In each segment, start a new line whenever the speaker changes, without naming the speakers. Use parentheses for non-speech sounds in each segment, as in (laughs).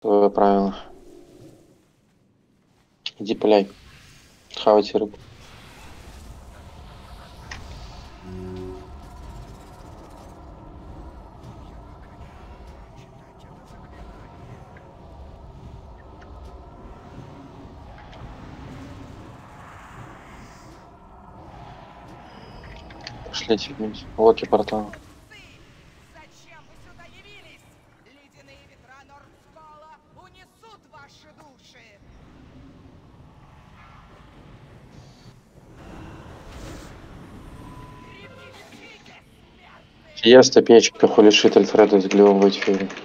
Твое правило. Иди пуляй. Хавайте рыбу. Пошлите вниз. Локи портал. Фиеста, печка, хулишит Альфреда с глевом эфире.
теперь бессильно.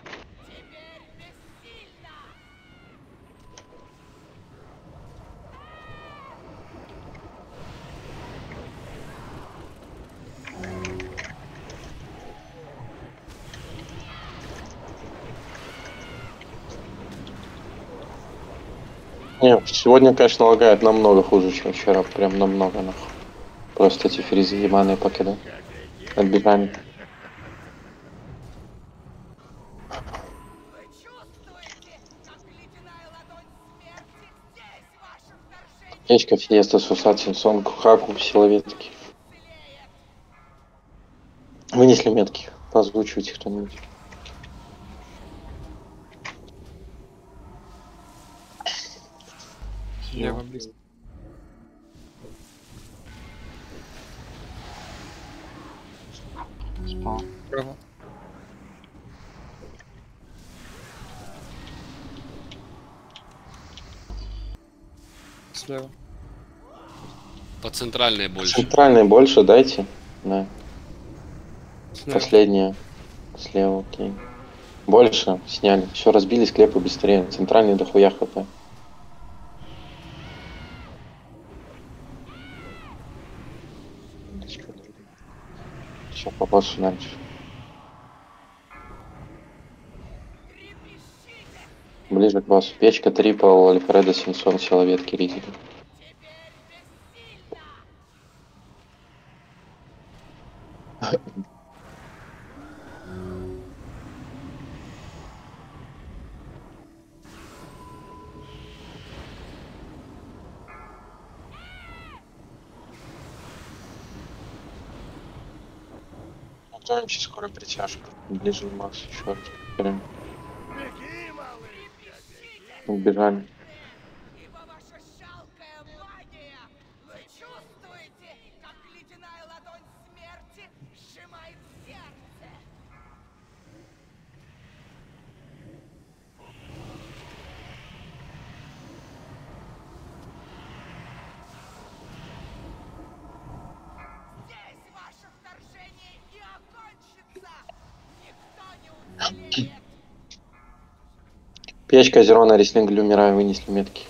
Не, сегодня, конечно, лагает намного хуже, чем вчера. Прям намного, нахуй. Просто эти фризы ебаные покидал. Отбегали. Печка, Фиеста, Сусат, Симсон, Кухаку, силоветки.
целеет.
Вынесли метки. Позвучивайте кто-нибудь.
Слева близко. Право. Слева.
Центральной больше.
Центральный больше дайте. Да.
Слева.
Последняя. Слева, окей. Больше сняли. Все, разбили склепы быстрее. Центральный дохуя хп. Сейчас попозже дальше. Ближе к боссу. Печка, трипл, Альфредо, Симсон, силоветки, ризики. Готовимся скоро притяжку. Ближе боссу еще повторяем. Убежали. Печка, Азерона, Рестлинг, Люмира вынесли метки.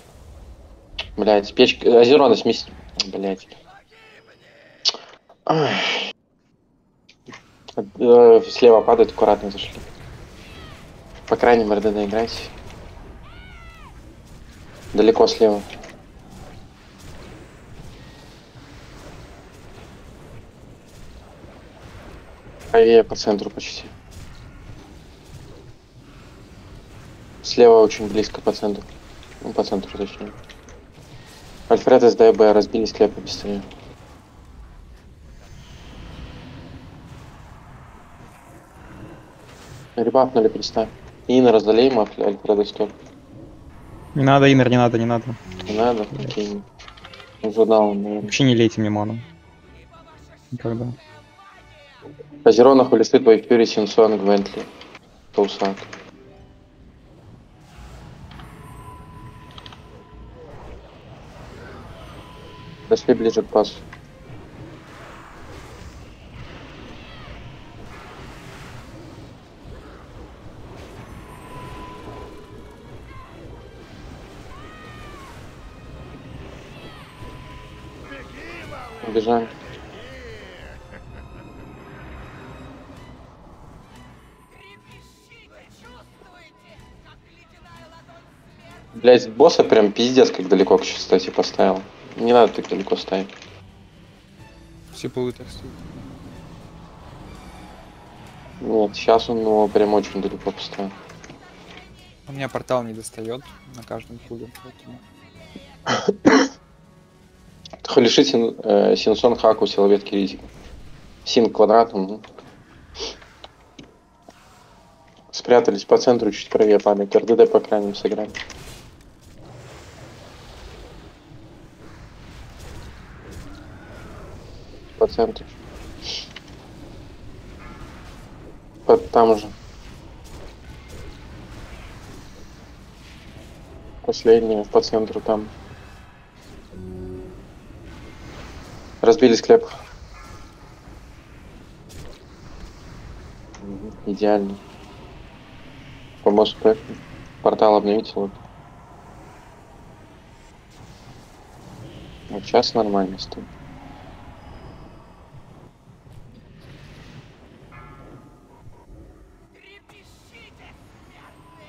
Блять, печка, Азерона смесь... Блять. Слева падает, аккуратно зашли. По крайней мере, да играйте. Далеко слева. Правее по центру почти. Слева очень близко по центру. Ну, по центру точнее. Альфред с ДБ разбили склепы быстрее. Ребапнули, представь. Ина раздалей ему Аль- Альфреда стоп.
Не надо, Инер, не надо, не надо.
Не надо? Окей. Дал, он, наверное.
Вообще не лейте ману. Никогда.
Казерона хулисты твой Фьюри, Синсон, Гвентли. Таусак. Дошли ближе к пасу.
Смерти
Блять, босса прям пиздец, как далеко, кстати, поставил. Не надо так далеко ставить.
Все полы так стоят.
Нет, сейчас он его прям очень далеко поставил.
У меня портал не достает на каждом пуле, поэтому... (coughs)
Холиши син, э, Синсон Хаку силовет Киризик. Син квадратом. ну. Спрятались по центру, чуть правее падает. РДД по крайним сыграли. По центру. Под там же. Последняя по центру там. Разбили склеп. Идеально. Помочь проекту. Портал обновить вот. Вот сейчас нормально стоит.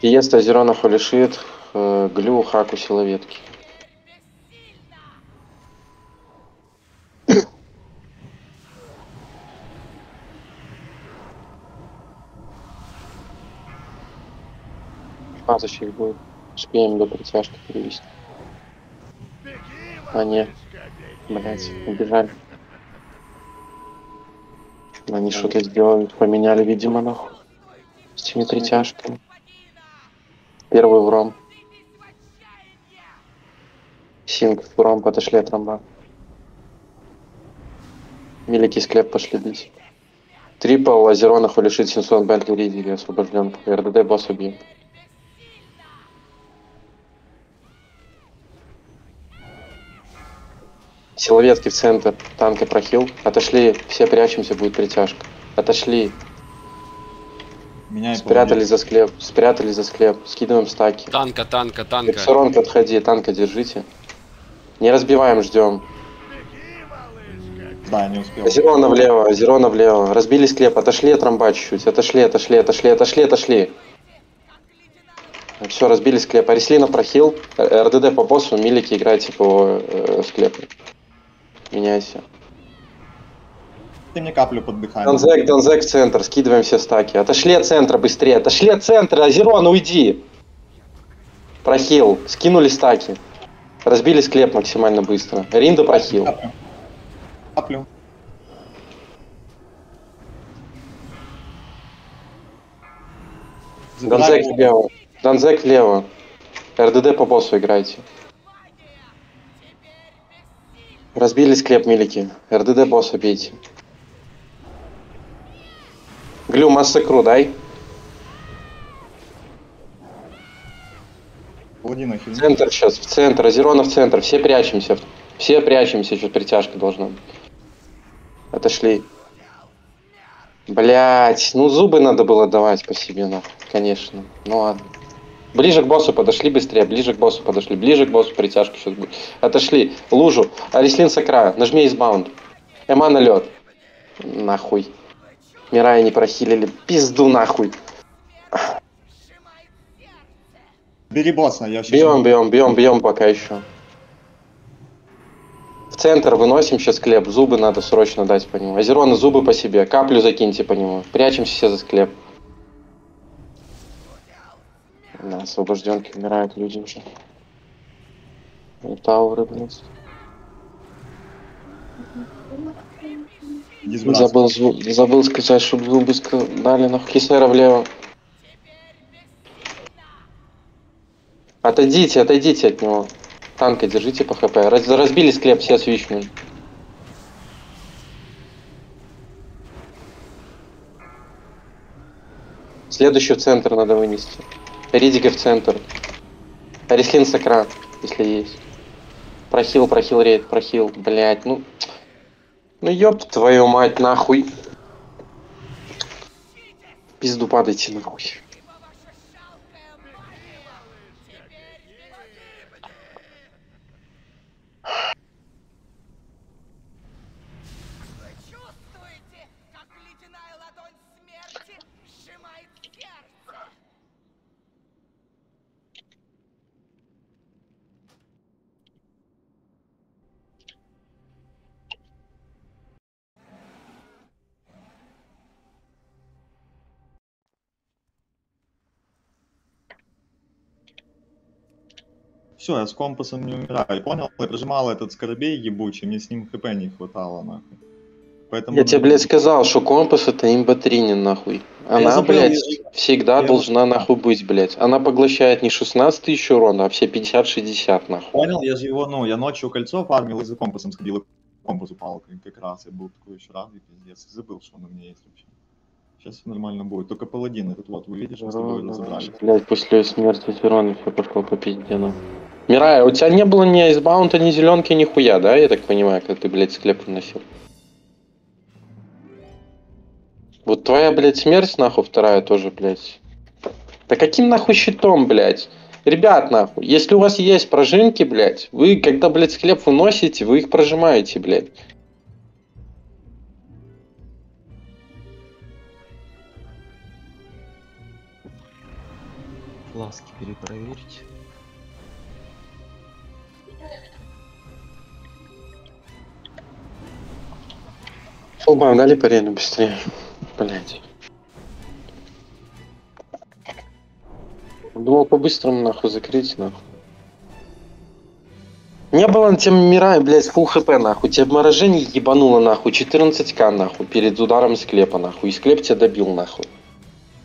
Фиеста, Зерона, Холишит, э, Глю, Хаку, Силоветки. Защит (coughs) будет. Успеем до притяжки перевести. А, нет. Блять, убежали. Они что-то сделали, поменяли, видимо, нахуй. С теми притяжками. Первый вром. Синг вром подошли от ромба. Милики склеп пошли бить. Трипл, Лазерона, Холишит, Синсон, Бентли, Ридиги освобожден. РДД босс убил. Силоветки в центр, танки прохил. Отошли, все прячемся, будет притяжка. Отошли,
Меняй
спрятались за склеп, спрятались за склеп, скидываем стаки.
Танка, танка, танка.
Персеронка отходи, танка держите. Не разбиваем, ждем.
Да, не успел.
Зерона влево, Зерона влево. Разбили склеп, отошли от ромба чуть-чуть. Отошли, отошли, отошли, отошли, отошли. Все, разбили склеп. Арислина прохил. РДД по боссу, милики играйте по э, склепу. Меняйся.
Ты мне каплю под дыхание.
Донзек, Донзек центр, скидываем все стаки. Отошли от центра быстрее, отошли от центра, Азерон, уйди. Прохил, скинули стаки. Разбили склеп максимально быстро. Ринда прохил.
Каплю. Каплю.
Донзек влево. Донзек влево. РДД по боссу играйте. Разбили склеп милики. РДД босса бейте. Глю, массакру дай.
Владина хильни.
Центр сейчас, в центр, Азерона в центр. Все прячемся. Все прячемся, сейчас притяжка должна быть. Отошли. Блять, ну зубы надо было давать по себе, нахуй, конечно. Ну ладно. Ближе к боссу подошли быстрее, ближе к боссу подошли, ближе к боссу притяжка сейчас будет. Отошли, лужу, Арислин Сакра, нажми избаунд. Эма на лед. Нахуй. Мирая не прохилили, пизду нахуй.
Бери босса, я сейчас...
Бьем, бьем, бьем, бьем пока еще. В центр выносим сейчас склеп. Зубы надо срочно дать по нему. Азерона зубы по себе. Каплю закиньте по нему. Прячемся все за склеп. Да, освобожденки умирают люди уже. И тауры, блядь. Забыл, забыл сказать, чтобы зубы ска- дали нахуй. Кисера влево. Отойдите, отойдите от него. Танка держите по хп. Раз- разбили склеп, все свищнули. Следующий в центр надо вынести. Ридига в центр. Арислин Сакра, если есть. Прохил, прохил рейд, прохил. Блять, ну... Ну ёб твою мать, нахуй. Пизду падайте, нахуй.
Все, я с компасом не умираю. Понял? Я прожимал этот скоробей ебучий, мне с ним хп не хватало, нахуй. Поэтому...
Я тебе, блядь, сказал, что компас это имба-3, нахуй. Она,
забыл,
блядь,
я
всегда
я-
должна нахуй быть, блядь. Она поглощает не 16 тысяч урона, а все 50-60, нахуй.
Понял? Я же его, ну, я ночью кольцо фармил и за компасом сходил, и компас упал как, раз. Я был такой еще радый, пиздец. Забыл, что он у меня есть вообще. Сейчас все нормально будет. Только паладин этот вот, вы видишь, мы с тобой разобрались.
Блядь, после смерти Вероны все пошло по пизде, ну. Мирая, у тебя не было ни айсбаунта, ни зеленки, ни хуя, да, я так понимаю, когда ты, блядь, склеп носил? Вот твоя, блядь, смерть, нахуй, вторая тоже, блядь. Да каким нахуй щитом, блядь? Ребят, нахуй, если у вас есть прожимки, блядь, вы, когда, блядь, склеп выносите, вы их прожимаете, блядь.
Фласки перепроверить.
Фулбам, дали по быстрее. Блядь. Думал по-быстрому нахуй закрыть, нахуй. Не было на тем мира, блядь, фул хп нахуй. Тебе обморожение ебануло нахуй. 14к нахуй перед ударом склепа нахуй. И склеп тебя добил нахуй.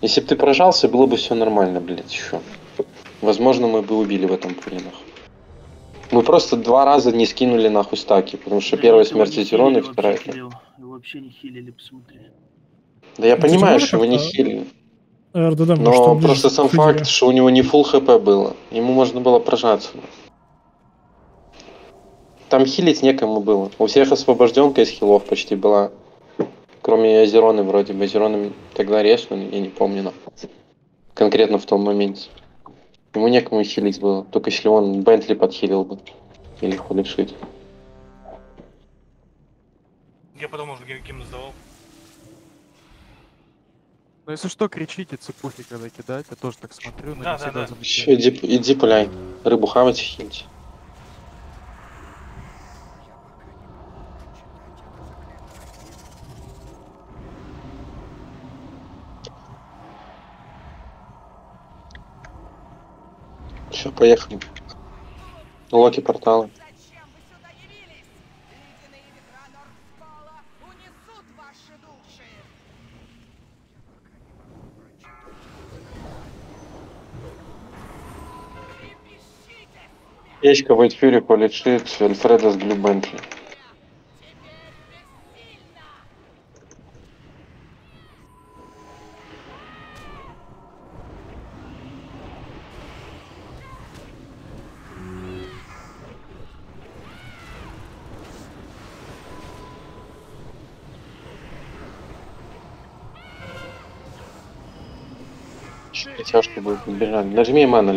Если бы ты прожался, было бы все нормально, блядь, еще. Возможно, мы бы убили в этом пуле нахуй. Мы просто два раза не скинули нахуй стаки, потому что
Да
первая смерть
не
Зерона и вторая.
вообще, Его вообще не хилили, посмотри.
Да я
Ну,
понимаю,
можно
что вы не хилили.
РДД, может,
Но
ближе
просто сам факт, что у него не full хп было. Ему можно было прожаться. Там хилить некому было. У всех освобожденка из хилов почти была. Кроме Азероны вроде бы. Азероны тогда резнули, я не помню. Но. Конкретно в том моменте. Ему некому хилить было. Только если он Бентли подхилил бы. Или хулишит.
Я потом уже гейм сдавал.
Ну если что, кричите, цепухи, когда кидать, я тоже так смотрю, но
Да,
не
да,
всегда
да.
замечаю.
Иди, иди пуляй. Рыбу хавать хилить. Все, поехали. Локи порталы. Печка, Вайт Фьюри, Полишит, Альфредо с Глю Бентли.
Теперь бессильно!
Чё-то Тяжко будет бежать. Нажми мана,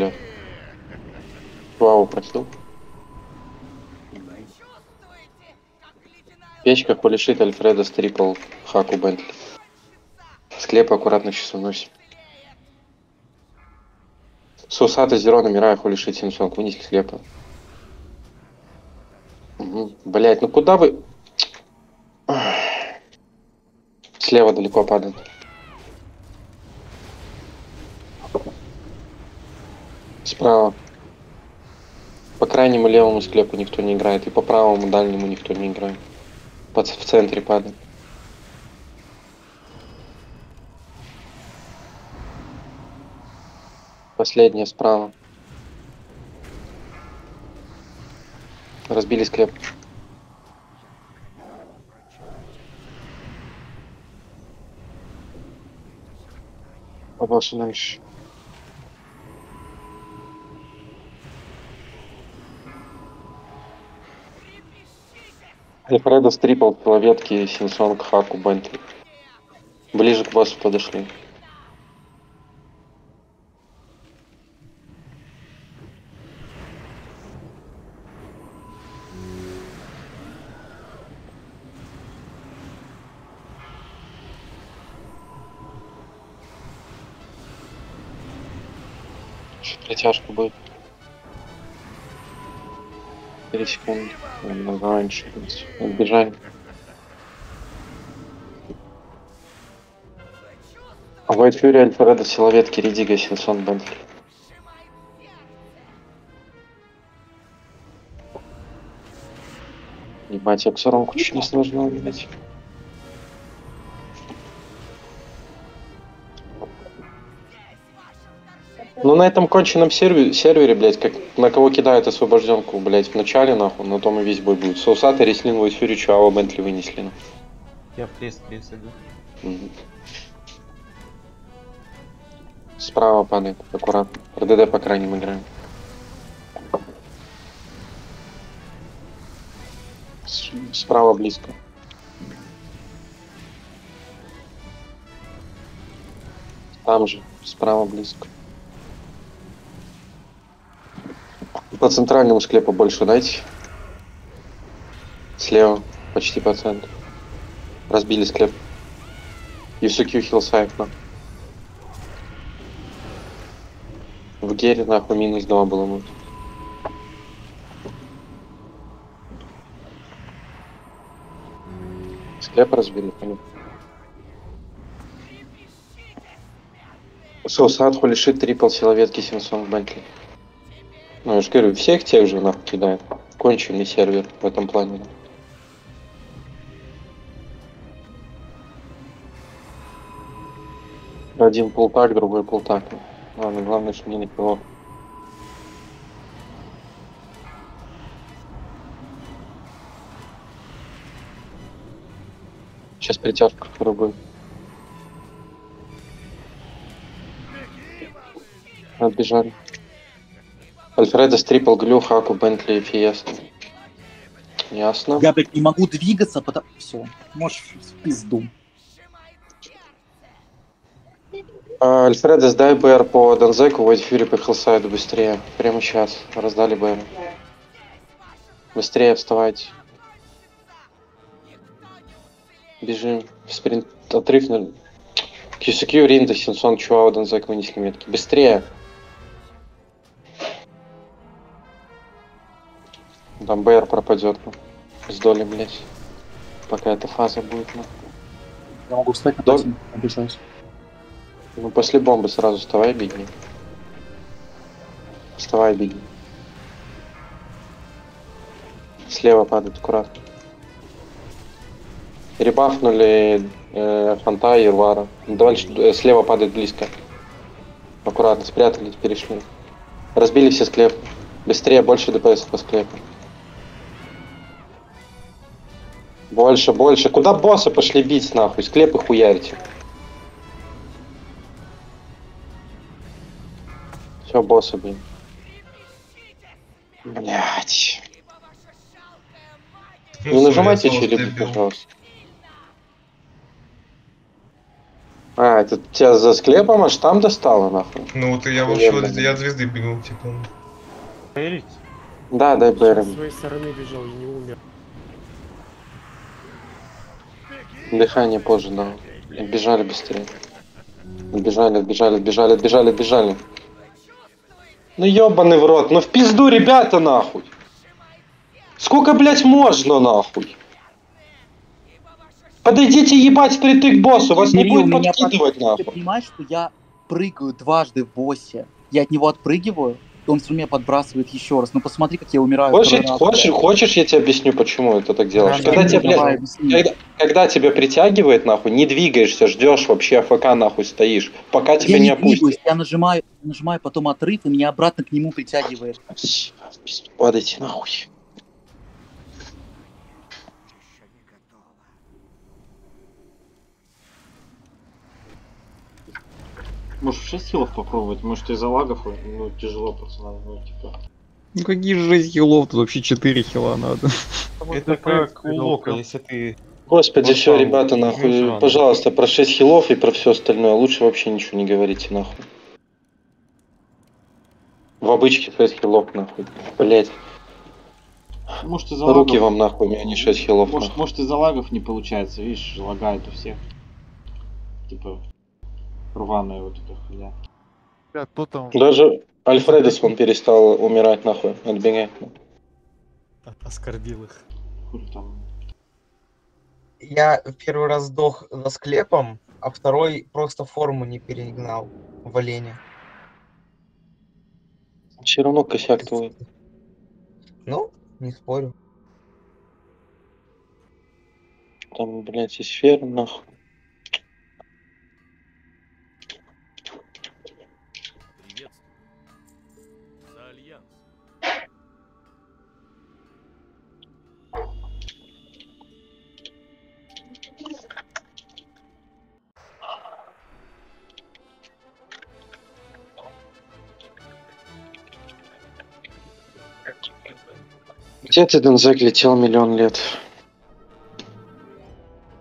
Как ледяная
Печка, Полишит, Альфредо, Стрипл, Хаку, Бентли. Склеп аккуратно сейчас уносим. Сусата, Зерона, Мирая, Холишит, Симсон, вынесли склепа. Угу. Блять, ну куда вы... Слева далеко падает. Справа. По крайнему левому склепу никто не играет. И по правому дальнему никто не играет. Под, в центре падает. Последняя справа. Разбили склеп. Побольше дальше. Альфредо стрипл, человечки, Синсонг, Хаку, Бентли. Ближе к боссу подошли. Притяжка будет. 4 секунды. Намного раньше. Отбежали. А White Fury, Альфредо, Силоветки, Редига, Силсон, Бентли. Ебать, обзором кучу не сложно убивать. Ну на этом конченном сервере, сервере, блядь, как на кого кидают освобожденку, блядь, в начале, нахуй, на том и весь бой будет. Соусатый, Реслин, Войсюри, Чуао, Бентли вынесли.
Я в крест крест иду.
Мгм. Справа падает, аккуратно. РДД по крайним играем. Справа близко. Там же, справа близко. По центральному склепу больше дайте. Слева, почти по центру. Разбили склеп. Юсукью хилсайд, на. В гере, нахуй, минус 2 было мы. Склеп разбили, понятно. Соусад, хулишит, трипл, силоветки, Симсон, Бентли. Ну, я же говорю, всех тех же нахуй кидает. Конченый сервер в этом плане. Один полтак, другой полтак. Ладно, главное, что не на пилот. Сейчас притяжка скоро. Отбежали. Альфредо, Трипл, Глю, Хаку, Бентли и Фиеста. Ясно.
Я, блядь, не могу двигаться, потому... Все, можешь в пизду.
А, Альфредо, сдай БР по Донзеку, Войд Фьюри по Хиллсайду быстрее. Прямо сейчас. Раздали БР. Быстрее вставайте. Бежим. Спринт. Отрыв на... QCQ, Ринда, Синсон, Чуао, Донзек вынесли метки. Быстрее. Там БР пропадет. ну, С доли, блядь. Пока эта фаза будет, ну.
Я могу встать на пятен, обижаюсь.
Ну, после бомбы сразу вставай, беги. Вставай, беги. Слева падает аккуратно. Ребафнули э, Фанта и Ирвара. Дальше э, слева падает близко. Аккуратно, спрятались, перешли. Разбили все склепы. Быстрее, больше ДПС по склепу. Больше, больше. Куда боссы пошли бить нахуй? Склепы хуярите. Все, боссы, блин. Блять. Не нажимайте черепи, пожалуйста. А, это тебя за склепом аж там достало, нахуй?
Ну вот я
вообще
вообще
от-
я от звезды бегал, типа.
Да, дай БРМ.
своей стороны бежал и не умер.
Дыхание позже дал. Отбежали быстрее. Отбежали, отбежали, отбежали, отбежали, отбежали. Ну ёбаный в рот, ну в пизду, ребята, нахуй. Сколько, блять, можно, нахуй? Подойдите ебать впритык к боссу, вас не будет подкидывать,
Ты
нахуй.
понимаешь, что я прыгаю дважды в боссе. Я от него отпрыгиваю, он все меня подбрасывает еще раз. Ну посмотри, как я умираю.
Хочешь, хочешь, хочешь, я тебе объясню, почему это так делаешь?
Да,
когда,
да,
тебе,
давай,
когда, когда тебя притягивает, нахуй, не двигаешься, ждешь вообще АФК, нахуй, стоишь, пока тебя
Я
не
не
опустят.
я нажимаю, нажимаю потом отрыв, и меня обратно к нему притягивает.
Падайте нахуй.
Может, в 6 хилов попробовать? Может, из-за лагов ну, тяжело, пацанам, ну, типа.
Ну какие же 6 хилов, тут вообще 4 хила надо.
Это как у Лока, если ты...
Господи, все, ребята, нахуй, пожалуйста, про 6 хилов и про все остальное. Лучше вообще ничего не говорите, нахуй. В обычке 6 хилов, нахуй. Блять.
Может, из-за
Руки
лагов...
вам нахуй, а не 6 хилов.
Может,
нахуй.
может из-за лагов не получается, видишь, лагает у всех. Типа, рваная вот эта хуйня.
Бля, кто там?
Даже Альфредес он перестал умирать, нахуй, отбегать.
Оскорбил их.
Хуй там.
Я первый раз сдох за склепом, а второй просто форму не перегнал в олене.
Все равно косяк твой.
Ну, не спорю.
Там, блядь, и сфера, нахуй. Где ты, Донзек, летел миллион лет?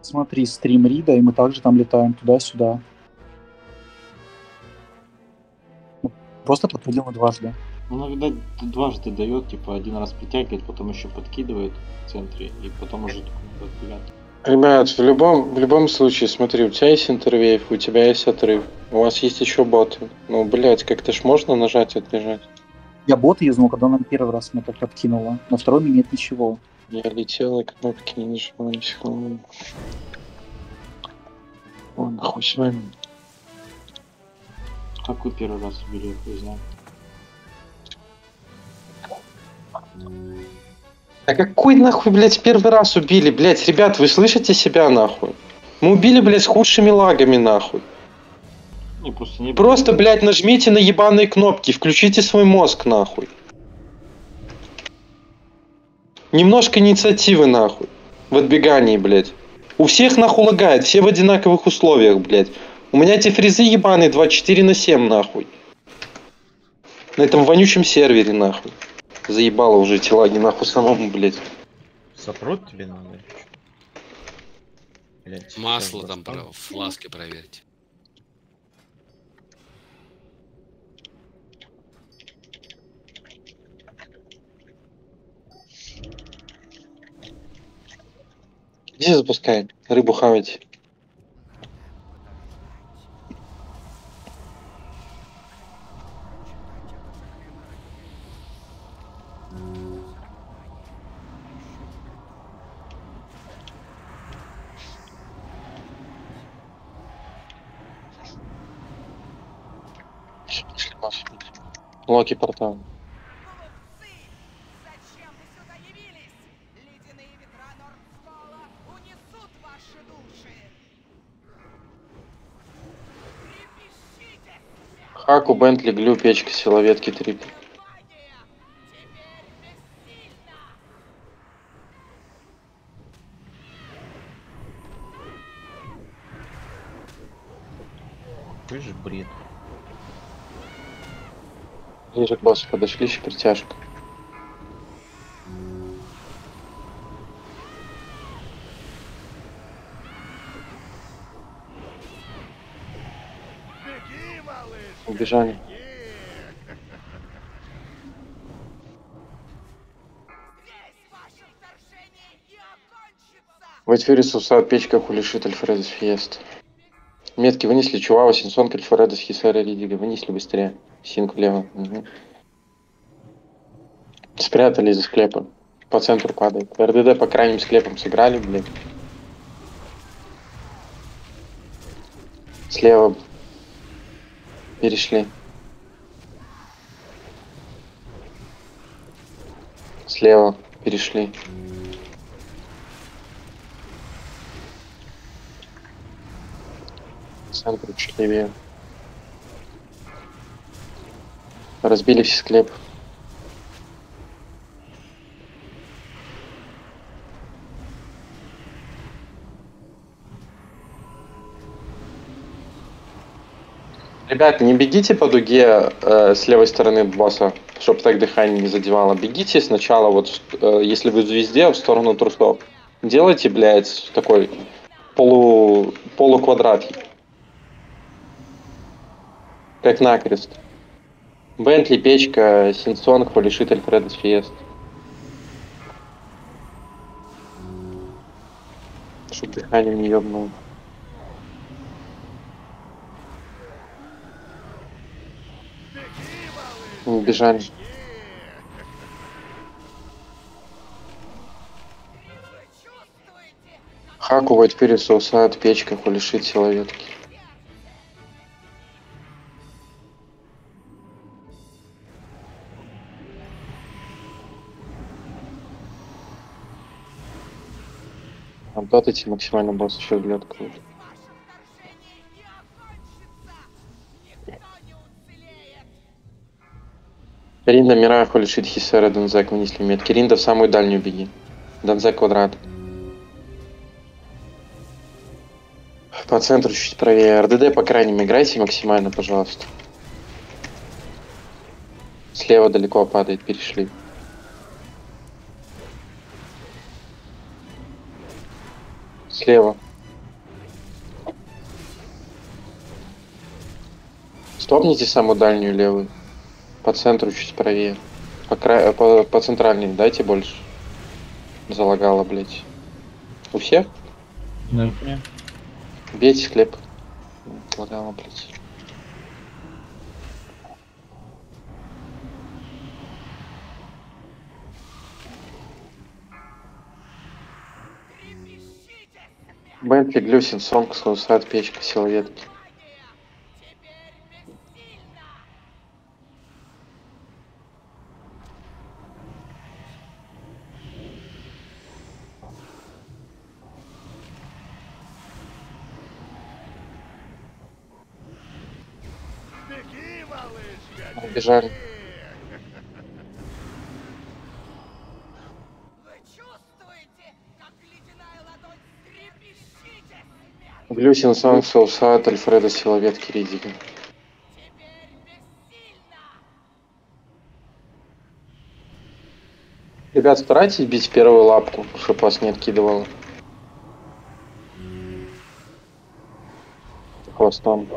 Смотри, стрим Рида, и мы также там летаем туда-сюда. Просто подтвердил дважды.
Ну, видать, дважды дает, типа, один раз притягивает, потом еще подкидывает в центре, и потом уже отбегает.
Ребят, в любом, в любом случае, смотри, у тебя есть интервейв, у тебя есть отрыв, у вас есть еще боты. Ну, блядь, как-то ж можно нажать и отбежать.
Я бот юзнул, когда нам первый раз меня так подкинуло. На второй нет ничего.
Я летел и кнопки не нажимал ничего. О, нахуй с вами.
Как вы первый раз убили, я хуй знаю.
А какой нахуй, блядь, первый раз убили, блядь, ребят, вы слышите себя нахуй? Мы убили, блядь, с худшими лагами нахуй.
Не, просто не
Просто, блядь, нажмите на ебаные кнопки, включите свой мозг нахуй. Немножко инициативы нахуй. В отбегании, блядь. У всех нахуй лагает, все в одинаковых условиях, блядь. У меня эти фрезы ебаные 24 на 7 нахуй. На этом вонючем сервере нахуй. Заебало уже эти лаги нахуй самому, блядь.
Сопрот тебе надо? Блядь,
Масло там в фласке проверьте.
Где запускай? Рыбу хавать. Локи портал. Хаку, Бентли, Глю, печка, силоветки, трип.
Какой же бред.
Ближе к боссу подошли, еще притяжка. Убежали.
Здесь ваше вторжение и окончится!
Вайтфюрис, Усад, печка, хулишит, Альфредес, Фиест. Метки вынесли, Чувава, Синсон, Кальфредес, Хисера, Ридига. Вынесли быстрее. Синк влево. Мгм. Спрятали за склепа. По центру падает. РДД по крайним склепам сыграли, блядь. Слева перешли. Слева перешли. Центр чуть левее. Разбили все склеп. Ребята, не бегите по дуге э, с левой стороны босса, чтобы так дыхание не задевало. Бегите сначала, вот, э, если вы в звезде, в сторону трусов. Делайте, блядь, такой полу, полуквадрат. Как накрест. Бентли, печка, Синсонг, Полишит, Альфредес, Фиест. Чтоб дыханием не ёбнуло. Убежали. Хаку, Вайтпири, Соусад, печка, Холишит, силоветки. Там дотайте максимально босс еще бьет. Ринда Мирая холишит Хисера Донзек вынесли метки. Ринда в самую дальнюю беги. Донзек квадрат. По центру чуть правее. РДД по крайним играйте максимально, пожалуйста. Слева далеко падает, перешли. Слева. Стопните самую дальнюю левую. По центру чуть правее. По, кра... по, по центральной дайте больше. Залагало, блять. У всех?
Да.
Бейте склеп. Лагало, блять. Бентли, Глюсин, Сонг, Саусад, Печка, Силоветки.
Смерть!
Глюсин, Сонг, Саусад, Альфреда, Силоветки,
бессильна!
Ребят, старайтесь бить первую лапку, чтобы вас не откидывало. Хвостом.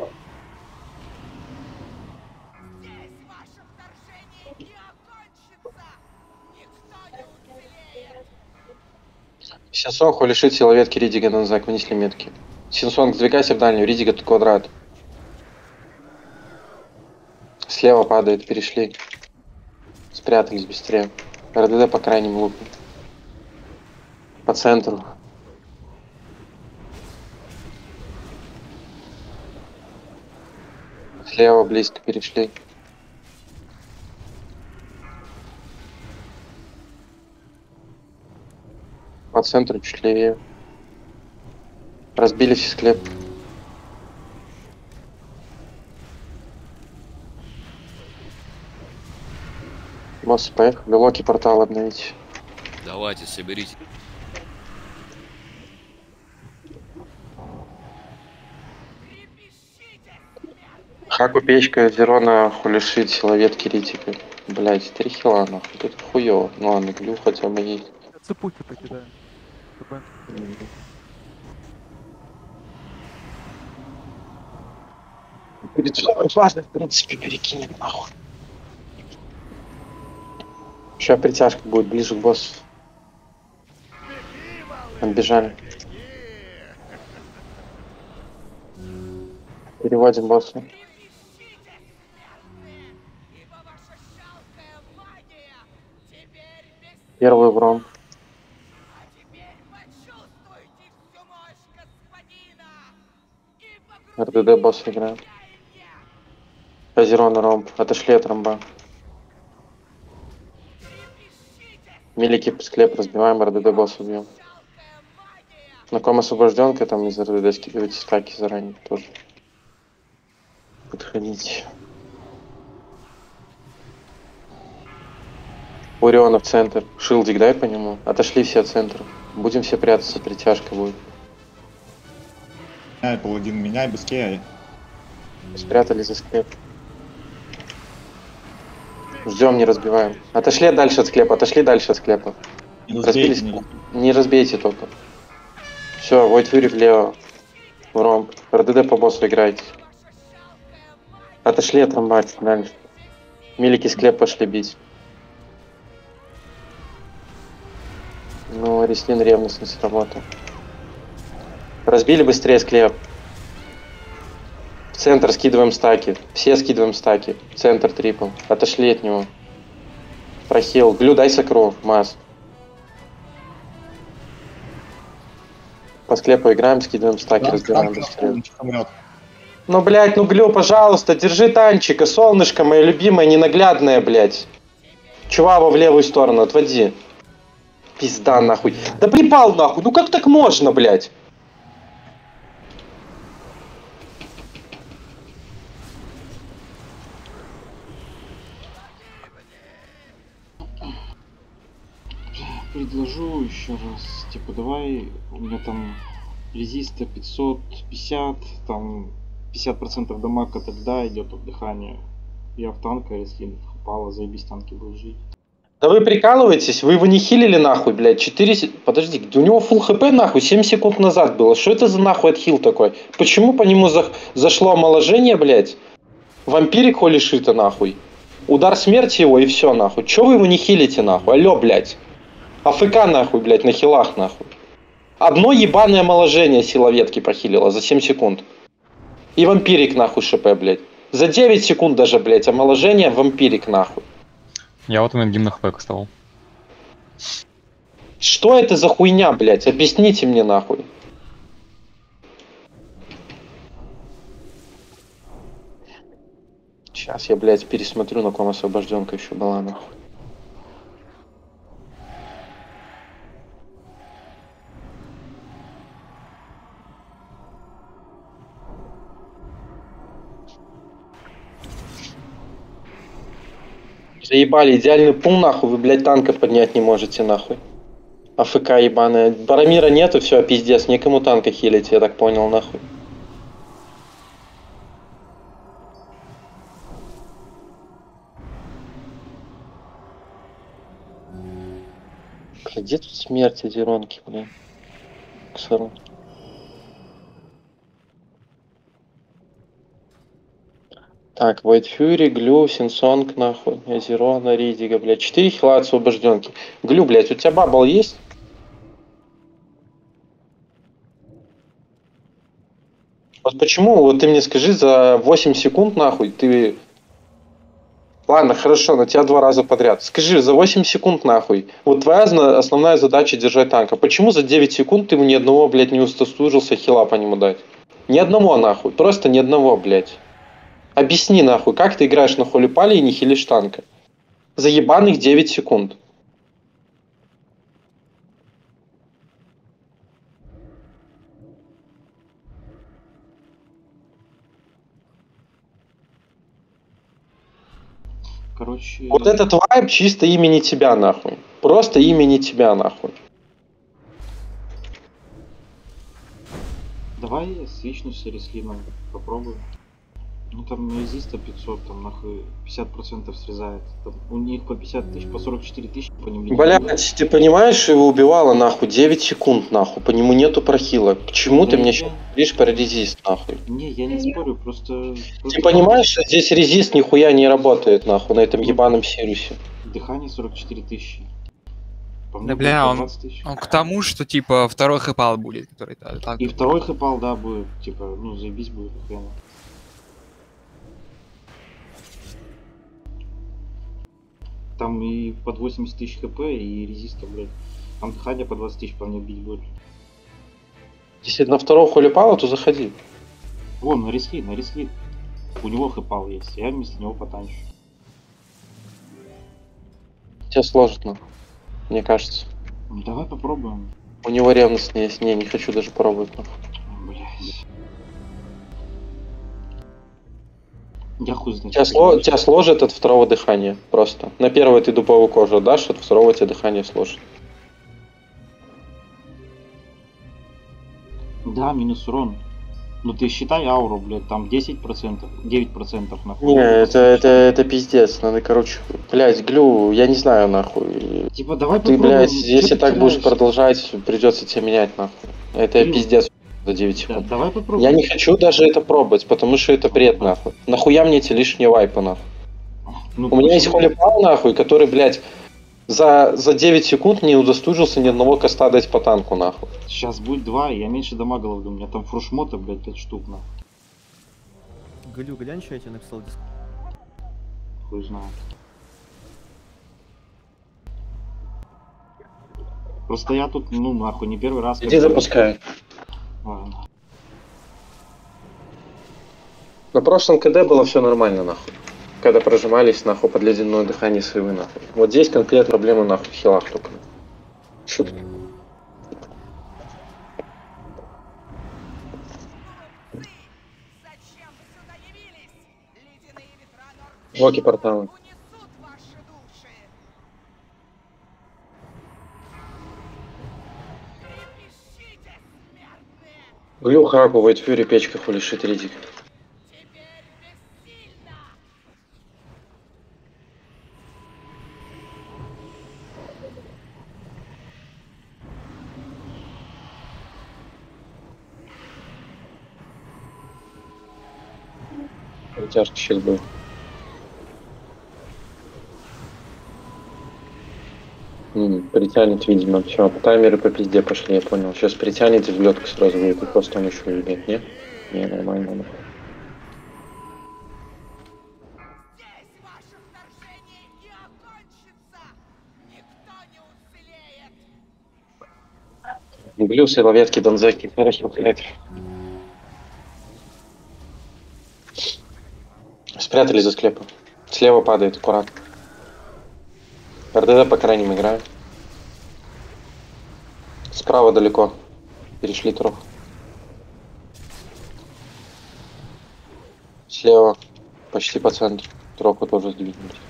Синсонг лишит силоветки Ридига Донзак, вынесли метки. Синсонг, сдвигайся в дальнюю, Ридига тут квадрат. Слева падает, перешли. Спрятались быстрее. РДД по крайним луку. По центру. Слева близко перешли. По центру чуть левее. Разбили все склеп. Босс, поехали. Локи портал обновить.
Давайте, соберите.
Хаку печка, Зерона, хулишит, силовет, критика. Блять, три хила нахуй. Тут хуёво. Ну ладно, глю хотя бы есть.
Цепухи покидаем. ТБ.
Перед важно, в принципе, перекинем нахуй. Сейчас притяжка будет ближе к боссу. Отбежали. Переводим боссу.
трепещите, смертные!
РДД босс играет. Казерона ромб. Отошли от ромба. Милики склеп разбиваем, РДД босс убьем. На ком освобожденка, там из РДД скидывайте стаки заранее тоже. Подходите. Уриона в центр. Шилдик дай по нему. Отошли все от центра. Будем все прятаться, притяжка будет.
Меняй, паладин, меняй быстрее.
Спрятали за склеп. Ждем, не разбиваем. Отошли дальше от склепа, отошли дальше от склепа.
Не разбейте, не-
Не разбейте только. Все, Войт Фьюри влево. В ромб. РДД по боссу играйте. Отошли от ромба дальше. Милики склеп пошли бить. Ну, Реслин ревностно сработал. Разбили быстрее склеп. В центр скидываем стаки. Все скидываем стаки. Центр трипл. Отошли от него. Прохил. Глю, дай сокру. Маз. По склепу играем, скидываем стаки,
Да,
разбираем быстрее. Ну, блядь, ну, Глю, пожалуйста, держи танчика, солнышко мое любимое, ненаглядное, блядь. Чувава в левую сторону, отводи. Пизда нахуй. Да припал нахуй. Ну как так можно, блядь?
Предложу еще раз, типа, давай, у меня там резиста 550, там 50% дамага тогда идет от дыхания. Я в танка, если попало, заебись танки будут жить.
Да вы прикалываетесь? Вы его не хилили нахуй, блядь? 4... се- Подожди, у него full хп нахуй 7 секунд назад было. Что это за нахуй отхил такой? Почему по нему за- зашло омоложение, блядь? Вампирик холи шита нахуй. Удар смерти его и все нахуй. Че вы его не хилите нахуй? Алло, блядь. АФК нахуй, блядь, на хилах нахуй. Одно ебаное омоложение сила ветки похилило за 7 секунд. И вампирик нахуй ШП, блядь. За 9 секунд даже, блядь, омоложение вампирик нахуй.
Я вот на гимн хп стал.
Что это за хуйня, блядь? Объясните мне нахуй. Сейчас я, блядь, пересмотрю, на ком освобожденка еще была, нахуй. Заебали, идеальный пул, нахуй, вы, блядь, танков поднять не можете, нахуй. АФК ебаная. Барамира нету, все, пиздец, некому танка хилить, я так понял, нахуй. Где тут смерть Адиронки, блин? Ксару. Так, Вайт Фьюри, Глю, Синсонг, нахуй, Азерона, Ридига, блядь. Четыре хила освобожденки. Глю, блядь, у тебя бабл есть? Вот почему, вот ты мне скажи, за 8 секунд, нахуй, ты... Ладно, хорошо, на тебя два раза подряд. Скажи, за 8 секунд, нахуй, вот твоя основная задача держать танка. Почему за 9 секунд ты ни одного, блядь, не устосужился хила по нему дать? Ни одного, нахуй, просто ни одного, блядь. Объясни, нахуй, как ты играешь на холе пали и не хилишь танка? За ебаных 9 секунд.
Короче,
Вот этот вайб чисто имени тебя, нахуй. Просто имени тебя, нахуй.
давай свичнусь с Реслином, попробую. Ну там резиста 500, там нахуй 50% срезает. Там у них по 50 тысяч, по 44 тысячи по ним
Блять, ты понимаешь, его убивало, нахуй, 9 секунд, нахуй. По нему нету прохила. Почему ты
Да
мне
я-
сейчас говоришь про резист, нахуй?
Не, я не спорю, просто...
Ты понимаешь, что здесь резист нихуя не работает, нахуй, на этом ебаном Сирусе?
Дыхание 44 тысячи. Мне
Да бля, он,
20 тысяч.
он к тому, что типа второй хэпал будет, который та- так.
И второй хэпал, да, будет, типа, ну, заебись будет, охрена. Там и под 80 тысяч хп, и резиста, блядь. Дыхание по 20 тысяч по мне бить будет.
Если на второго холе пала, то заходи.
Вон, на рисли, на рисли. У него хэпал есть, я вместо него потанчу.
Тебя сложит, нахуй. Мне кажется.
Ну, давай попробуем.
У него ревностный есть. Не, не хочу даже пробовать, нахуй.
Я хуй знает.
Тебя, сло- тебя сложит от второго дыхания. Просто. На первое ты дубовую кожу дашь, от второго тебе дыхание сложит.
Да, минус урон. Ну ты считай ауру, блядь, там 10%, 9% нахуй.
Не, это, это, это пиздец. Надо, короче, блядь, глю, я не знаю, нахуй.
Типа, давай
Ты, блядь, если
ты
так будешь
теряешься?
продолжать, придется тебе менять, нахуй. Это
Блин.
пиздец за 9
Да,
секунд.
давай попробуем.
Я не хочу даже это пробовать, потому что это бред, нахуй. Нахуя мне эти лишние вайпы, нахуй?
Ну,
У меня есть холипал, нахуй, который, блядь, за, за 9 секунд не удостужился ни одного коста дать по танку, нахуй.
Сейчас будет два, и я меньше дамага ловлю. У меня там фрушмота, блядь, 5 штук, нахуй.
Галю, глянь, что я тебе написал диск.
Хуй знает. Просто я тут, ну, нахуй, не первый раз.
Иди запускай. На прошлом КД было все нормально, нахуй. Когда прожимались, нахуй, под ледяное дыхание сывы, нахуй. Вот здесь конкретно проблема, нахуй, в хилах только.
Норд
Локи порталы. Глю Хаку, Вайт Фьюри, печка, хули шит, Ридик.
Теперь бессильно!
Тяжко сейчас был. М, Притянет, видимо, все. Таймеры по пизде пошли, я понял. Сейчас притянет и взлетка сразу будет, и просто он еще уйдет, не? Не, нормально. нахуй.
Здесь ваше вторжение и окончится! Никто не уцелеет!
Глю, силоветки, донзеки, хорошо, блядь. Спрятались за склепом. Слева падает, аккурат. РДД по крайним играю. Справа далеко. Перешли трох. Слева. Почти по центру. Троху тоже сдвинулись.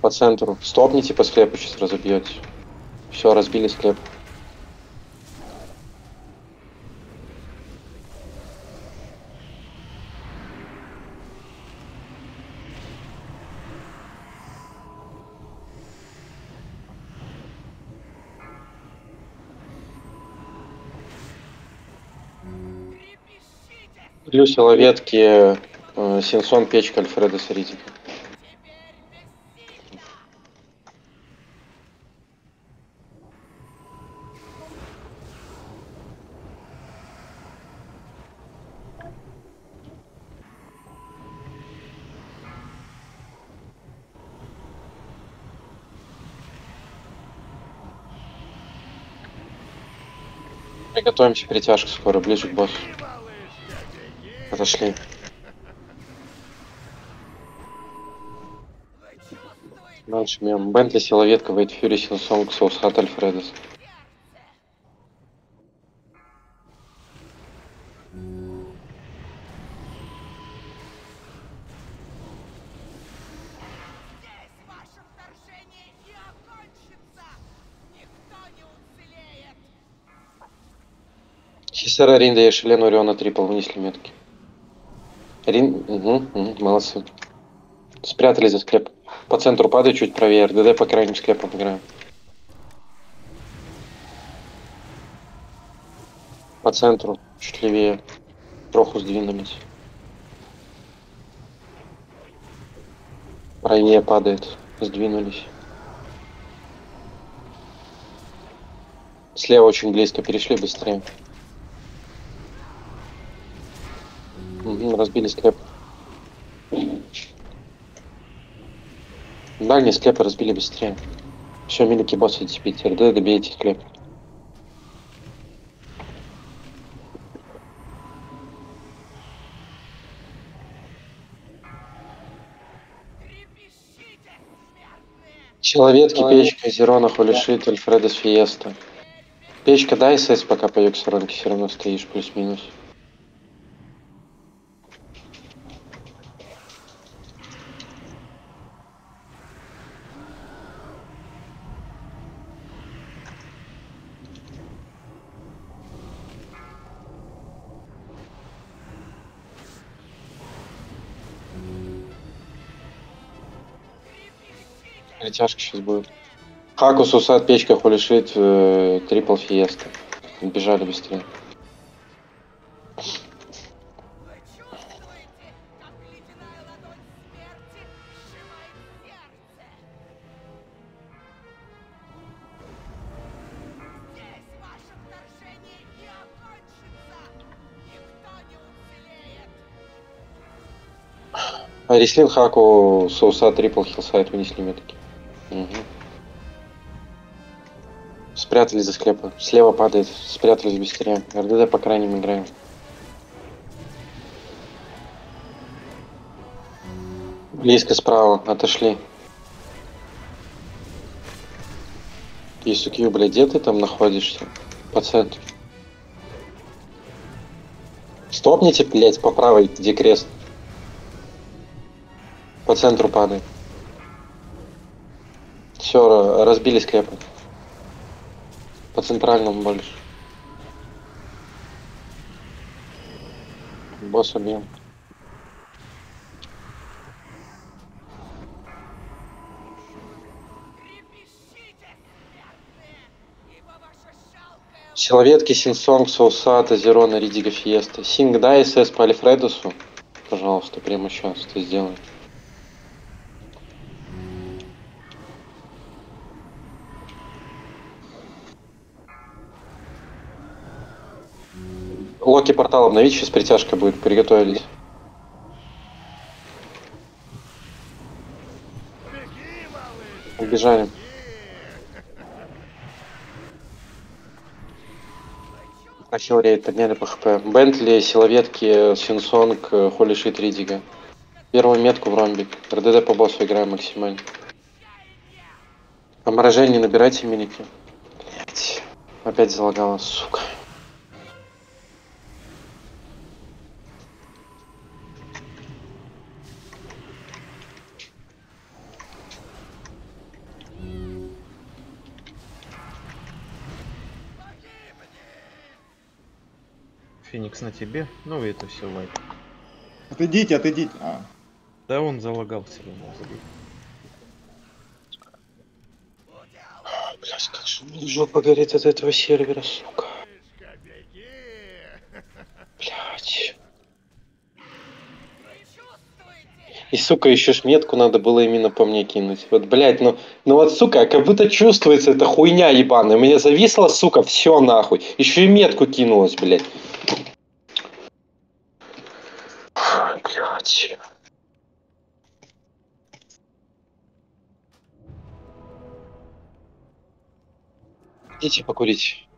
По центру. Стопните по склепу, сейчас разобьете. Все, разбили склеп. Плюс силоветки, э, Синсон, печка, Альфреда Саритика. Приготовимся перетяжка скоро, ближе к боссу. Отошли. Дальше мем. Бентли, силоветка, Вейт Фьюри, Силсонг!
Никто не уцелеет!
Хисера, Ринда и Шелен, Ориона, Трипл вынесли метки. Рин... Угу, угу, молодцы. Спрятались за склеп. По центру падай чуть правее. РДД по крайним склепам играем. По центру, чуть левее. Троху сдвинулись. Правее падает. Сдвинулись. Слева очень близко, перешли быстрее. Мгм, разбили склеп. Дальние склепы разбили быстрее. Все, милики боссы типите. РД добейте склеп. Человечки, печка, Зерона, Холишит, Альфредес, Фиеста. Печка, дай СС пока по Юксаронке все равно стоишь, плюс-минус. Притяжка сейчас будет. Хакус, Усад, Печка, Холишит, э, Трипл Фиеста. Бежали быстрее. А Рислин, Хаку, Соуса, Трипл, Хилсайд вынесли метки. Спрятались за склепы. Слева падает. Спрятались в бестере. РДД по крайним играем. Близко справа. Отошли. Исукью, блядь, где ты там находишься? По центру. Стопните, блядь, по правой, где крест. По центру падает. Все, разбили склепы. По центральному больше. Босс убил. Силоветки, Синсонг, Соусата, Зерона, Ридига, Фиеста. Синг, дай СС по Альфредусу. Пожалуйста, прямо сейчас это сделай. Локи портал обновить, сейчас притяжка будет, приготовились. Убежали. Ахилл рейд подняли по хп. Бентли, силоветки, Синсонг, Холли Шит, Ридига. Первую метку в ромбик. РДД по боссу играем максимально. Оморожение набирайте милики. Блять. Опять залагало, сука.
Феникс на тебе. Ну и это все лайк.
Отойдите, отойдите. А.
Да он залагался равно, забыл.
Блять, как же мне жопа горит от этого сервера, сука. Блять. И, сука, еще ж метку надо было именно по мне кинуть. Вот, блядь, ну, ну вот, сука, как будто чувствуется эта хуйня ебаная. У меня зависло, сука, все нахуй. Еще и метку кинулась, блядь. Блядь. Идите покурить.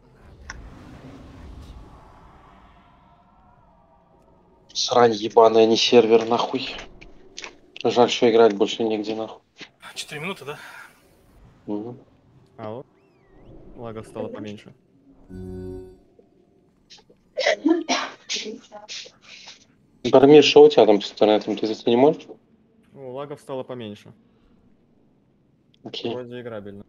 Срань ебаная, не сервер, нахуй. Жаль, что играть больше нигде, нахуй.
Четыре минуты, да?
Мгм.
Алло. Лагов стало поменьше.
Бармир, что у тебя там с интернетом? Ты зайти не можешь?
Ну, лагов стало поменьше.
Окей.
Вроде играбельно.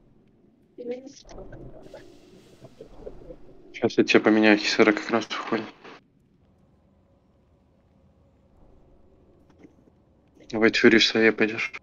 Сейчас я тебе поменяю хисера как раз выходит. Давай тюришь сове пойдешь.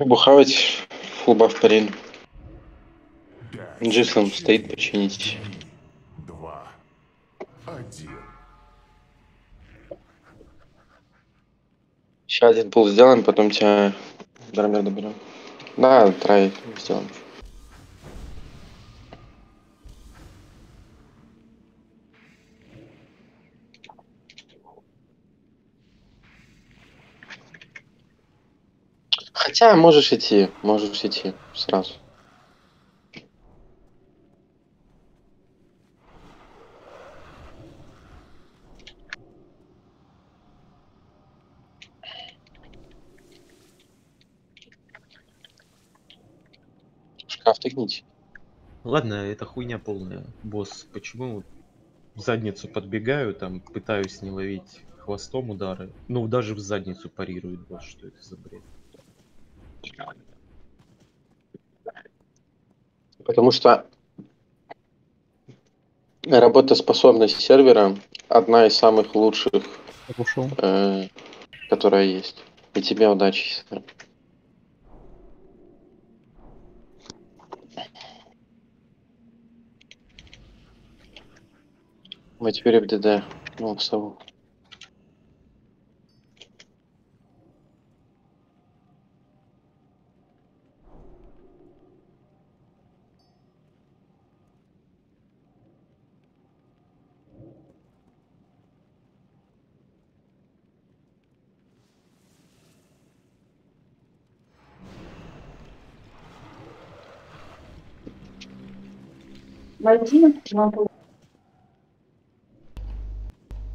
Бухавать фулба в парин. Джисом стоит починить.
Два. Один.
Сейчас один пул сделаем, потом тебя драмер доберем. Да, трай сделаем. Хотя можешь идти, можешь идти сразу. Шкаф тыкните.
Ладно, это хуйня полная. Босс, почему в задницу подбегаю, там пытаюсь не ловить хвостом удары. Ну, даже в задницу парирует босс, что это за бред?
Потому что работоспособность сервера одна из самых лучших, э, которая есть. И тебе удачи. Мы теперь в ДД. Ну, в сову.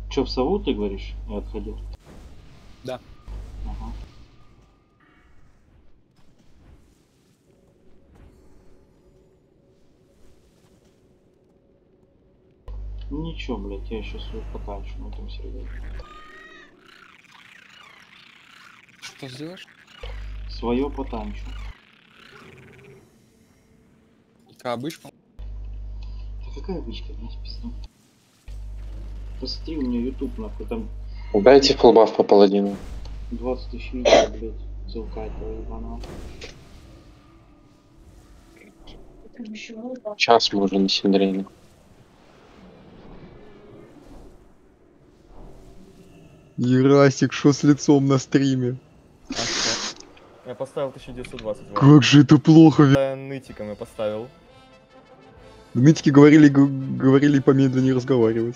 Че, в сову ты говоришь? Я отходил.
Да.
Ага. Ничего, блядь, я еще свою потанчу на этом сервере.
Что сделаешь?
Свое потанчу.
Какая обычка?
Да какая бычка, блядь, пизда. Посмотри, у меня YouTube нахуй, там
Дайте фулбаф по паладину.
20 тысяч видео, блядь, ссылка этого ебаного.
Час мы уже на Синдрене.
Ерасик, что с лицом на стриме?
Я поставил 1920. вот.
Как же это плохо,
Нытиком я поставил.
Нытики говорили, говорили помедленнее разговаривать.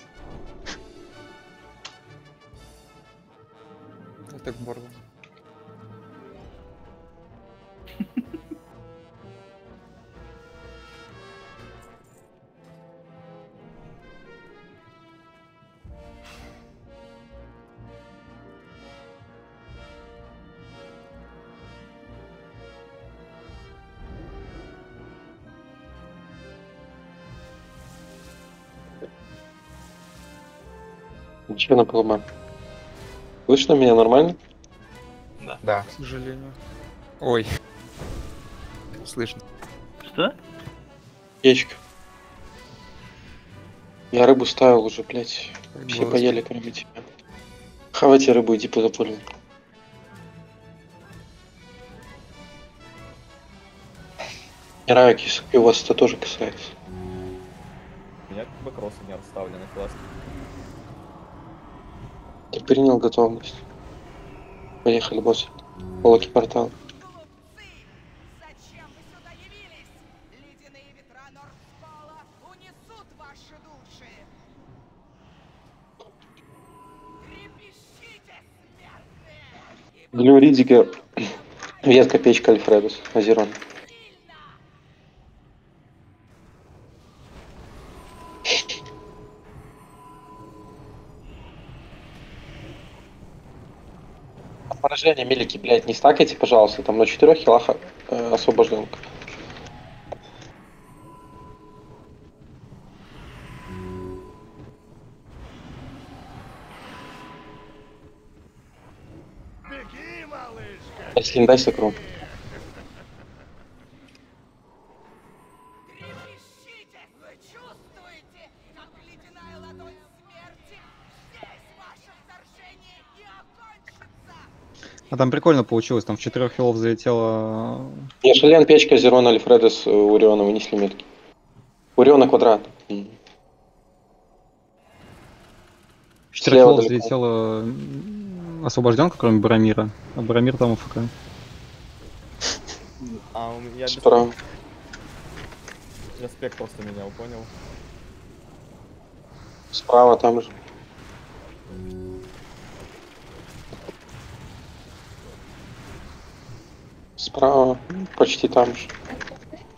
Ничего на полума. Слышно меня нормально?
Да.
К сожалению. Ой. Слышно.
Что?
Яичко. Я рыбу ставил уже, блядь.
Как
Все поели, кроме тебя. Хавайте рыбу, иди по запулю. Ираки, и у вас это тоже касается.
У меня как бы кроссы не расставлены, классно.
Принял готовность. Поехали, босс. Полоки портал. Глю Ридига. Ветка печка Альфредус. Азерон. Поражение, милики, блядь, не стакайте, пожалуйста. Там на четырех хилах э, освобожденка.
Беги, малышка!
Если не дай сокру.
А там прикольно получилось, там в четырех хилов залетело...
Ешелен, Печка, Зерон, Альфредес, э, Уриона вынесли метки. Уриона квадрат.
В четырех хилов залетела освобожденка, кроме Барамира. А Барамир там АФК.
А, у меня...
Справа.
Я спек просто менял, понял?
Справа там же. Справа, почти там же.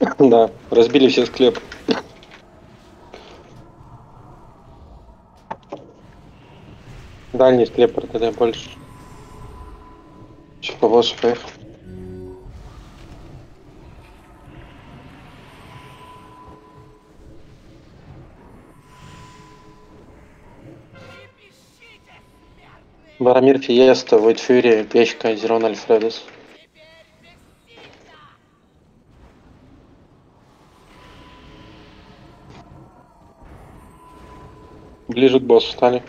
(laughs) Да, разбили все склепы. Дальний склеп РТД больше. Чуть побольше поехал. Барамир Фиеста, Войт Фьюри, Печка, Зерон Альфредес. Ближе к боссу стали.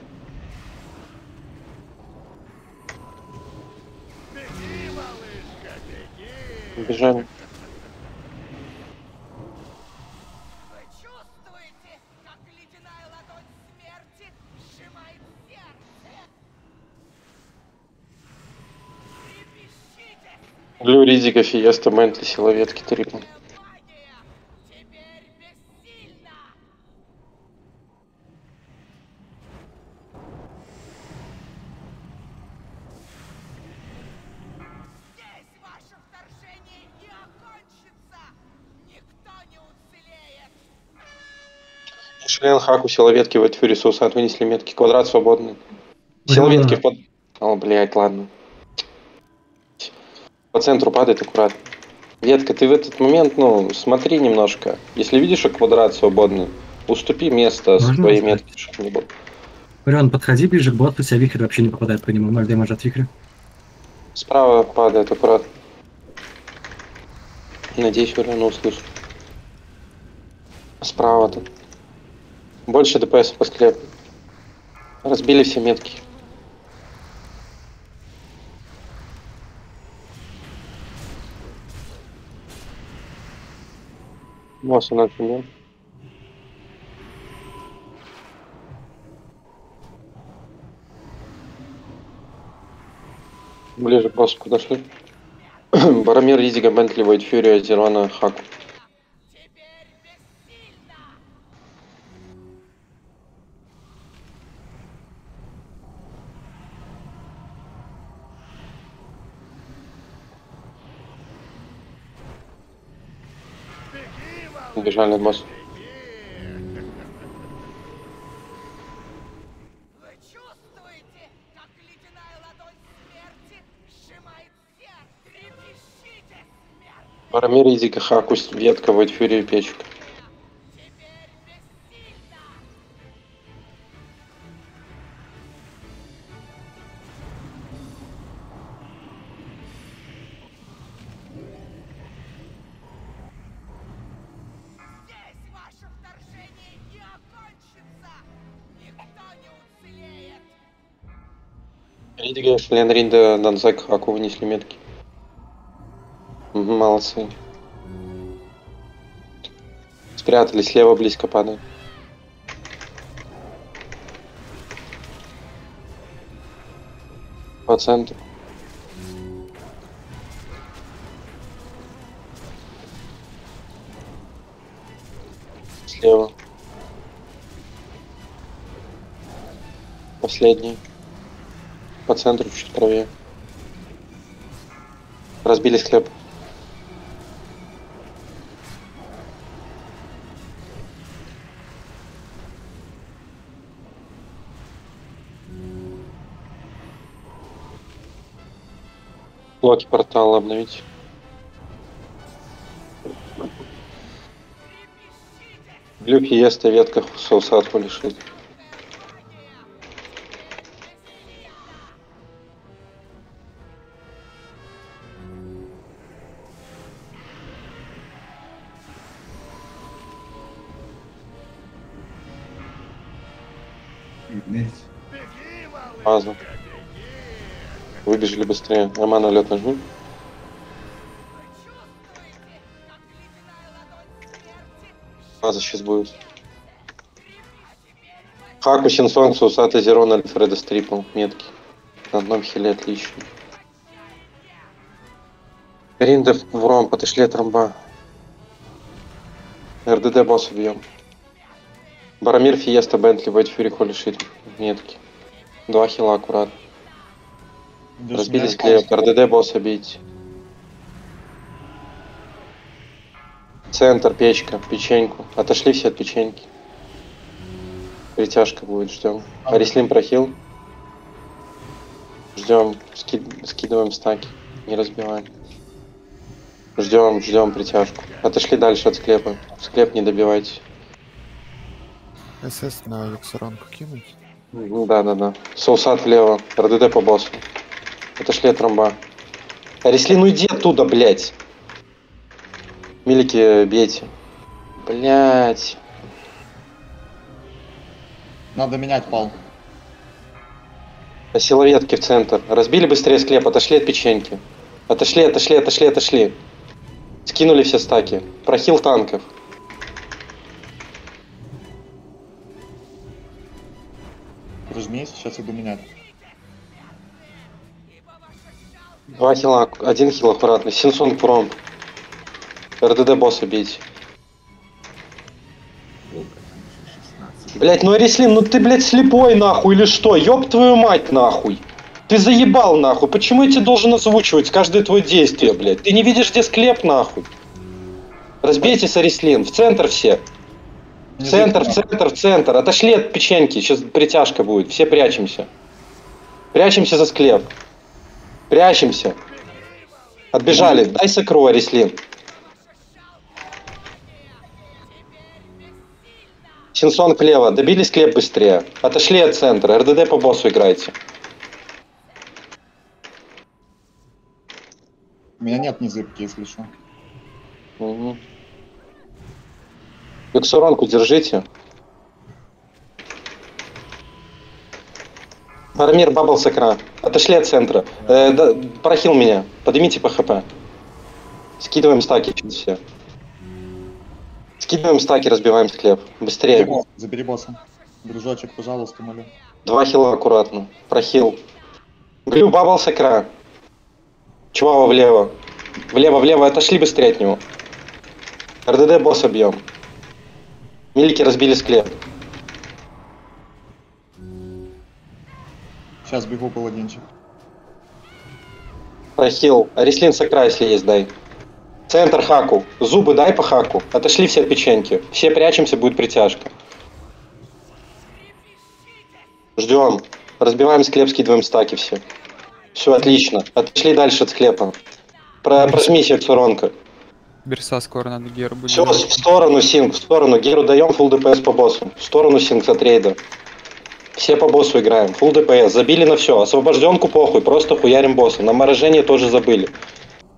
Бежали.
Вы чувствуете, как ледяная ладонь смерти сжимает сердце? Трепещите!
Блю, Ризика, Фиеста, Ментли, Силоветки, Трипл. Шлен, Хаку, Силоветки, Войт Фьюри, Сусат вынесли метки. Квадрат свободный. Силоветки в под... О, блядь, ладно. По центру падает аккуратно. Ветка, ты в этот момент, ну, смотри немножко. Если видишь, что квадрат свободный, уступи место
Можно
своей
сказать?
метке, чтобы не было.
Варион, подходи ближе к боту, тебя вихрь вообще не попадает по нему. 0 дэмэджа от вихря.
Справа падает аккуратно. Надеюсь, Вариона услышит. Справа тут. Больше ДПС по склепу. Разбили все метки. Нас нет. Ближе боссу подошли. (clears throat) Барамир, Ризига, Бентли, Войт Фьюри, Зервана, Хаку.
Сердце? Трепещите, смерть!
Барамир, Ризига, Хаку, Ветка, Войт Фьюри, Печка. Шлен, Ринда, Данзак, Хаку вынесли метки. Молодцы. Спрятались, слева близко падают. По центру. Слева. Последний. Центру чуть правее. Разбили склеп. Блоки портала обновить. Глюки ест, а ветках соуса от быстрее. Рома на лед нажми. Фаза сейчас будет. Хаку, Синсон, Сусата, Зерон, Альфреда, Стрипл. Метки. На одном хиле отлично. Риндов, Вром, подошли от ромба. РДД босс убьем. Барамир, Фиеста, Бентли, Вейт, Фьюри, Холли, Шит. Метки. Два хила аккуратно. Разбились клееп. РДД босса бейте. Центр, печка, печеньку. Отошли все от печеньки. Притяжка будет, ждем. Арислим прохил. Ждем, ски- скидываем стаки. Не разбиваем. Ждем, ждем притяжку. Отошли дальше от склепа. Склеп не добивайте.
СС на Юксаранку кинуть.
Ну Да, да, да. Соусат влево. РДД по боссу. Отошли от ромба. Арислин, уйди оттуда, блядь. Милики, бейте. Блять.
Надо менять палку.
Силоветки в центр. Разбили быстрее склеп, отошли от печеньки. Отошли, отошли, отошли, отошли. Скинули все стаки. Прохил танков.
Прижмись, сейчас иду менять.
Два хила, один хил аккуратно. Синсон пром. РДД босса бейте. Блять, ну Арислим, ну ты, блядь, слепой нахуй или что? Ёб твою мать нахуй. Ты заебал нахуй. Почему я тебе должен озвучивать каждое твое действие, блядь? Ты не видишь, где склеп нахуй? Разбейтесь, Арислин. В центр все. В центр, в центр, в центр. Отошли от печеньки. Сейчас притяжка будет. Все прячемся. Прячемся за склеп. Прячемся. Отбежали. Дай сокру, Арислин. Синсон клево. Добили склеп быстрее. Отошли от центра. РДД по боссу играйте.
У меня нет незыбки, если что.
Угу. Люксуронку держите. Парамир, bubble с экрана. Отошли от центра. Э, да, прохил меня. Поднимите по HP. Скидываем стаки все. Скидываем стаки, разбиваем склеп. Быстрее.
Забери, забери босса. Дружочек, пожалуйста, молю.
Два хила аккуратно. Прохил. Глю, bubble с экрана. Чувава влево. Влево, влево. Отошли быстрее от него. РДД босса бьем. Милики разбили склеп.
Сейчас бегу паладинчик.
Прохил. Арислин Сакра, если есть, дай. Центр хаку. Зубы дай по хаку. Отошли все от печеньки. Все прячемся, будет притяжка. Ждем. Разбиваем склеп, скидываем стаки все. Все отлично. Отошли дальше от склепа. Про, прожмись, Эксуронка.
Берса скоро надо Геру будет.
Все, в сторону Синг, в сторону. Геру даем, фул ДПС по боссу. В сторону Синг от рейда. Все по боссу играем. Фул ДПС. Забили на все. Освобожденку похуй. Просто хуярим босса. На морожение тоже забыли.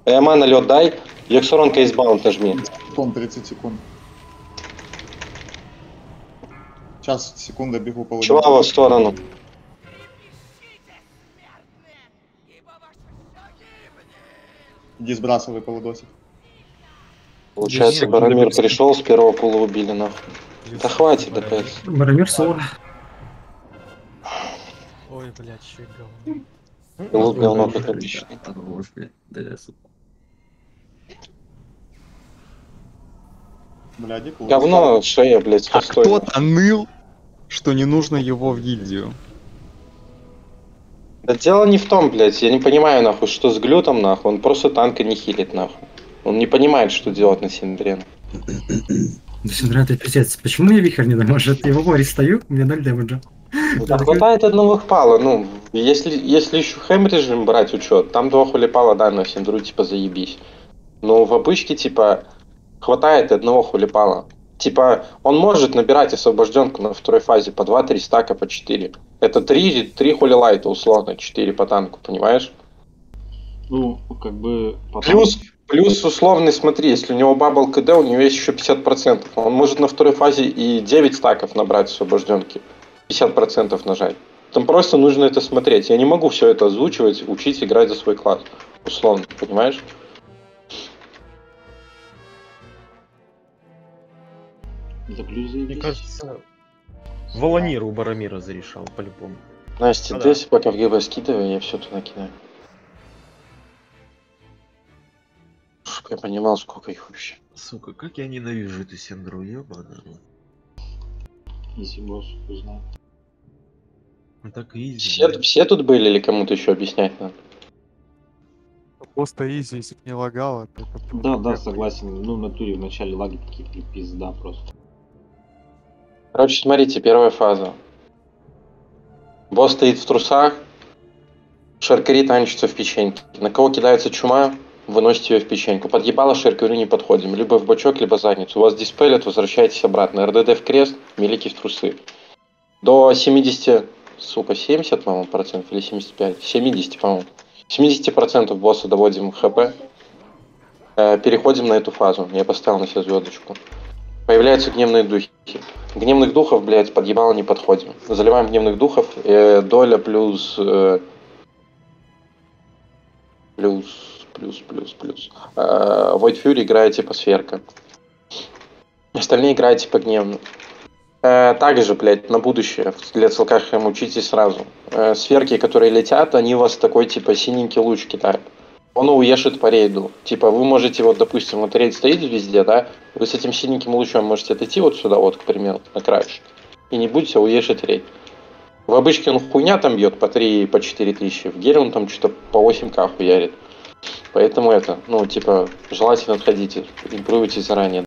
Эма на лед дай. Ексуронка избаунд нажми.
Тон 30 секунд. Сейчас, секунда, бегу паладинчик.
Чувава в сторону.
Иди сбрасывай паладосик.
Получается, Барамир пришел, с первого пула убили нахуй. Да хватит ДПС.
Барамир соло.
Ой, блядь, че говно.
Лут говно как
клуб.
Говно шея, блядь,
А кто-то ныл, что не нужно его в гильдию.
Да дело не в том, блядь, я не понимаю, нахуй, что с глютом, нахуй, он просто танка не хилит, нахуй. Он не понимает, что делать на Синдрен.
Да Синдра, ты пиздец. Почему я вихрь не может? Я в море стою, у меня 0 дэмэджа.
Да хватает одного хпала, ну, если, если еще хэм режим брать учет, там два хулипала, да, на Синдру, типа, заебись. Но в обычке, типа, хватает одного хулипала. Типа, он может набирать освобожденку на второй фазе по 2-3 стака по 4. Это 3, 3 хулилайта, условно, 4 по танку, понимаешь?
Ну, как бы... потом-
Плюс, плюс условный, смотри, если у него бабл КД, у него есть еще 50%. Он может на второй фазе и 9 стаков набрать освобожденки. 50% нажать. Там просто нужно это смотреть. Я не могу все это озвучивать, учить играть за свой класс. Условно, понимаешь?
Да плюс
Мне кажется, Волонир у Барамира зарешал, по-любому.
Настя,
Ну
ты
да.
пока в ГБ скидывай, я все туда кидаю. Чтоб я понимал, сколько их вообще.
Сука, как я ненавижу эту сендру, ебаную.
Если босс узнает.
Ну так изи.
Все, все тут были или кому-то еще объяснять надо?
Просто изи, если б не лагало, то это
Да, да, согласен. Ну, в натуре в начале лаги такие пи- пизда просто.
Короче, смотрите, первая фаза. Босс стоит в трусах, Шаркари танчится в печеньке. На кого кидается чума, выносите ее в печеньку. Подъебало Шаркарю не подходим. Либо в бочок, либо задницу. У вас диспелят, возвращаетесь обратно. РДД в крест, мелики в трусы. До 70, сука, 70, по-моему, процентов или 75? 70, по-моему. 70 процентов босса доводим хп. Э, Переходим на эту фазу. Я поставил на себя звездочку. Появляются гневные духи. Гневных духов, блядь, подъебало не подходим. Заливаем гневных духов. э, доля плюс... э, плюс... Плюс, плюс, плюс. Э, Void Fury играете по сферка. Остальные играете по гневным. Э, также, блядь, на будущее для ЦЛКХМ учитесь сразу. Э, сферки, которые летят, они у вас такой, типа, синенький луч кидают. Он уешит по рейду. Типа, вы можете, вот, допустим, вот рейд стоит везде, да, вы с этим синеньким лучом можете отойти вот сюда, вот, к примеру, на краешек, и не будете уешить рейд. В обычке он хуйня там бьет по 3, по 4 тысячи, в гере он там что-то по 8к хуярит. Поэтому это, ну, типа, желательно отходите, импровите заранее.